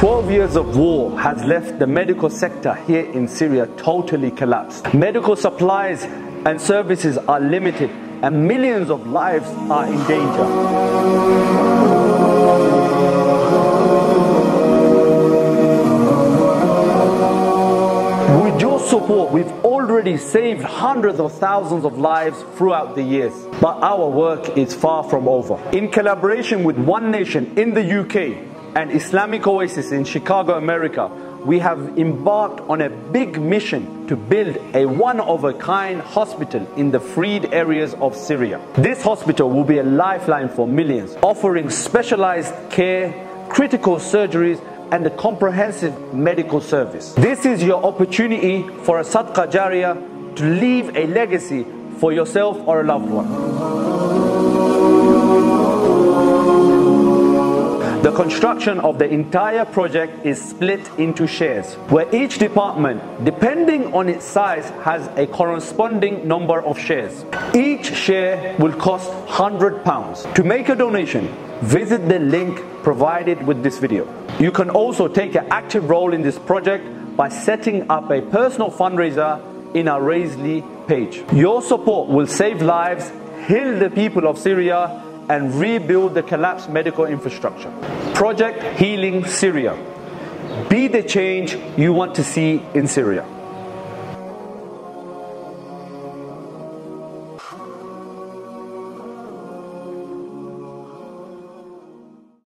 12 years of war has left the medical sector here in Syria totally collapsed. Medical supplies and services are limited and millions of lives are in danger. With your support, we've already saved hundreds of thousands of lives throughout the years. But our work is far from over. In collaboration with One Nation in the UK, and Islamic Oasis in Chicago, America, we have embarked on a big mission to build a one-of-a-kind hospital in the freed areas of Syria. This hospital will be a lifeline for millions, offering specialized care, critical surgeries, and a comprehensive medical service. This is your opportunity for a Sadqa Jariyah to leave a legacy for yourself or a loved one. The construction of the entire project is split into shares, where each department, depending on its size, has a corresponding number of shares. Each share will cost £100. To make a donation, visit the link provided with this video. You can also take an active role in this project by setting up a personal fundraiser in our Raisely page. Your support will save lives, heal the people of Syria, and rebuild the collapsed medical infrastructure. Project Healing Syria. Be the change you want to see in Syria.